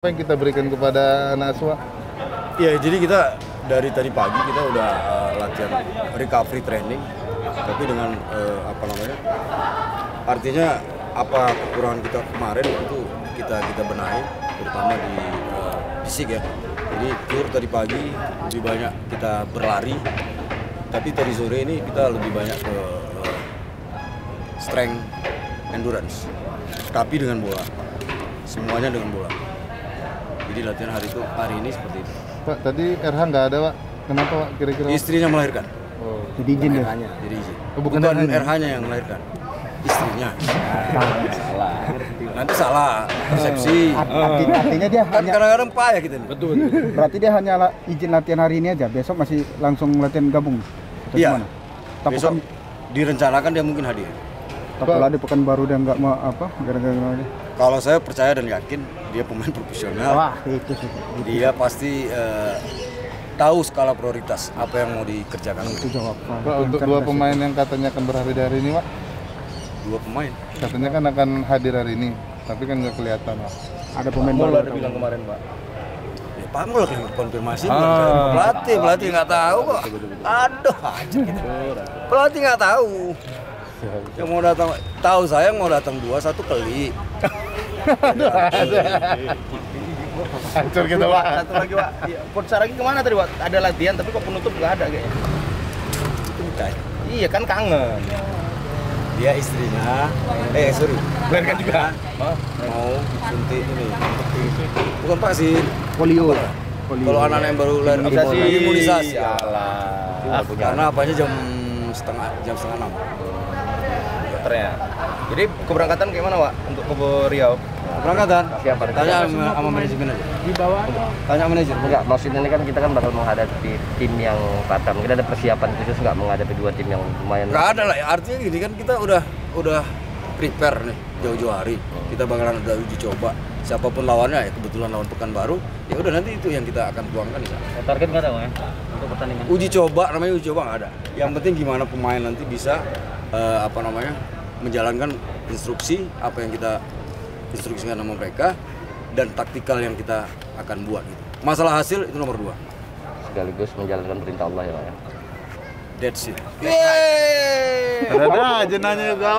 Apa yang kita berikan kepada anak Aswa? Ya, jadi kita dari tadi pagi kita udah uh, latihan recovery training, tapi dengan uh, apa namanya? Artinya apa kekurangan kita kemarin itu kita kita benahi, terutama di uh, fisik ya. Jadi tour tadi pagi lebih banyak kita berlari, tapi tadi sore ini kita lebih banyak ke uh, strength endurance, tapi dengan bola. Semuanya dengan bola. Jadi latihan hari itu hari ini seperti itu. Pak, tadi RH nggak ada, Pak. Kenapa, Pak? Kira-kira? Istrinya melahirkan. Oh. Jadi izin deh. RH-nya. Jadi izin. Oh, bukan bukan, RH-nya. Yang melahirkan. Istrinya. salah. Nanti salah persepsi. Art- arti- artinya dia Kan hanya kadang-kadang payah kita nih. Betul. berarti dia hanya la- izin latihan hari ini aja. Besok masih langsung latihan gabung. Atau Iya. gimana? Tapi Besok kan direncanakan dia mungkin hadir. tapi lah di pekan baru dia nggak mau apa gara-gara gimana? Kalau saya percaya dan yakin dia pemain profesional. Wah itu. Dia pasti eh, tahu skala prioritas apa yang mau dikerjakan. Itu jawab. Pak, untuk dua pemain yang katanya akan berhadir hari ini, Pak. Dua pemain. Katanya kan akan hadir hari ini, tapi kan nggak kelihatan, Pak. Ada pemain baru. bilang kemarin pak. Ya, Pak Mul yang konfirmasi saya. pelatih, pelatih nggak tahu kok. Aduh, aja gitu. Pelatih nggak tahu. Yang mau datang, tahu saya yang mau datang dua, satu keli. Hancur kita, Pak. Satu lagi Pak, Iya, futsal lagi ke mana tadi Pak? Ada latihan tapi kok penutup nggak ada kayaknya. Itu bukan. Iya kan kangen. Dia istrinya, eh sorry, Melahirkan juga. mau suntik ini. Bukan vaksin. Polio. Kalau anak yang baru lahir Imunisasi. imunisasi. Alah. Karena apanya jam setengah jam setengah enam. Dokternya. Jadi keberangkatan gimana Pak untuk ke Riau? Keberangkatan. Siapa? Tanya sama, sama manajemen aja. Di bawah. Tanya manajemen. Enggak, maksudnya ini kan kita kan bakal menghadapi tim yang Batam. Kita ada persiapan khusus nggak menghadapi dua tim yang lumayan. Nggak ada lah, artinya gini kan kita udah udah prepare nih jauh-jauh hari. Kita bakalan ada uji coba. Siapa pun lawannya ya kebetulan lawan Pekanbaru, ya udah nanti itu yang kita akan tuangkan sana. Target nggak ada, ya? Untuk pertandingan. Uji coba namanya uji coba nggak ada. Yang penting gimana pemain nanti bisa eh, apa namanya menjalankan instruksi apa yang kita instruksikan sama mereka dan taktikal yang kita akan buat gitu. Masalah hasil itu nomor dua. Sekaligus menjalankan perintah Allah ya, Pak ya. That's it. Ada aja nanya.